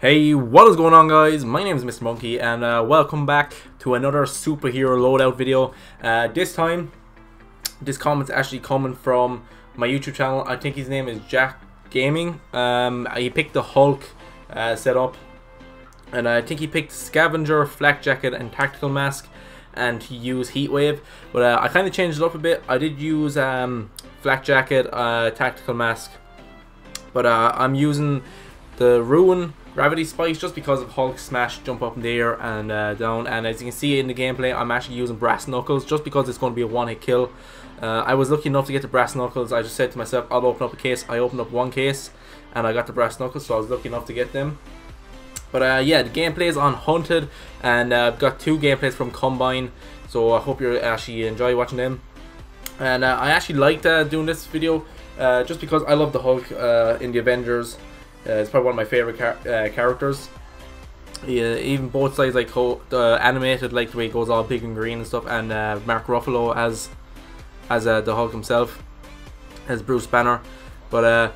Hey, what is going on guys? My name is Mr. Monkey and uh, welcome back to another superhero loadout video. Uh, this time, this comment's actually coming from my YouTube channel. I think his name is Jack Gaming. Um, he picked the Hulk uh, setup and I think he picked Scavenger, Flak Jacket and Tactical Mask and he used Heatwave. But uh, I kind of changed it up a bit. I did use um, Flak Jacket, uh, Tactical Mask but uh, I'm using the Ruin Gravity Spikes just because of Hulk Smash, jump up in the air and uh, down. And as you can see in the gameplay, I'm actually using Brass Knuckles just because it's going to be a one-hit kill. Uh, I was lucky enough to get the Brass Knuckles. I just said to myself, I'll open up a case. I opened up one case and I got the Brass Knuckles, so I was lucky enough to get them. But uh, yeah, the gameplay is on Hunted, and uh, I've got two gameplays from Combine, so I hope you actually enjoy watching them. And uh, I actually liked uh, doing this video uh, just because I love the Hulk in the Avengers. Uh, it's probably one of my favorite char uh, characters. Yeah, even both sides like uh, animated, like the way he goes all big and green and stuff, and uh, Mark Ruffalo as as the Hulk himself, as Bruce Banner. But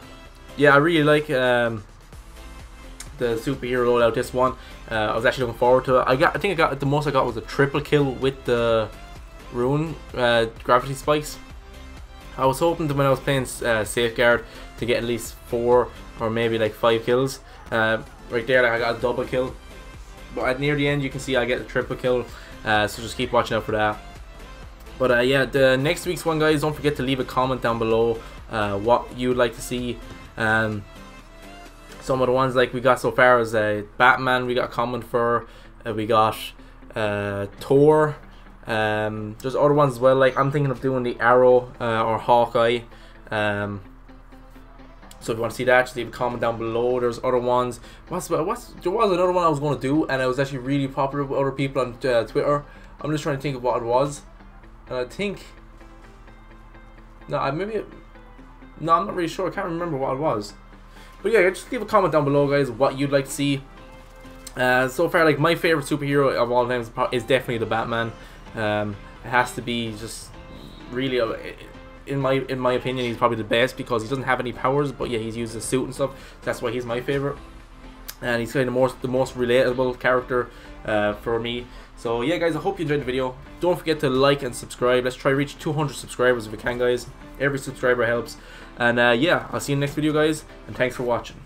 yeah, I really like um, the superhero loadout. This one, I was actually looking forward to it. I got, I think I got the most I got was a triple kill with the Ruin gravity spikes. I was hoping that when I was playing uh, Safeguard to get at least four or maybe like five kills. Uh, right there, like I got a double kill. But at near the end, you can see I get a triple kill. Uh, so just keep watching out for that. But uh, yeah, the next week's one, guys, don't forget to leave a comment down below uh, what you'd like to see. Um, some of the ones like we got so far is uh, Batman, we got a comment for, uh, we got uh, Thor, um, there's other ones as well. Like I'm thinking of doing the Arrow uh, or Hawkeye. Um, so if you want to see that, just leave a comment down below. There's other ones. What's what's there was another one I was going to do, and it was actually really popular with other people on uh, Twitter. I'm just trying to think of what it was, and I think no, I maybe no, I'm not really sure. I can't remember what it was. But yeah, just leave a comment down below, guys, what you'd like to see. Uh, so far, like my favorite superhero of all time is definitely the Batman. Um, it has to be just really, uh, in my in my opinion, he's probably the best because he doesn't have any powers, but yeah, he's used a suit and stuff. That's why he's my favorite, and he's kind of the most the most relatable character uh, for me. So yeah, guys, I hope you enjoyed the video. Don't forget to like and subscribe. Let's try reach 200 subscribers if we can, guys. Every subscriber helps. And uh, yeah, I'll see you in the next video, guys. And thanks for watching.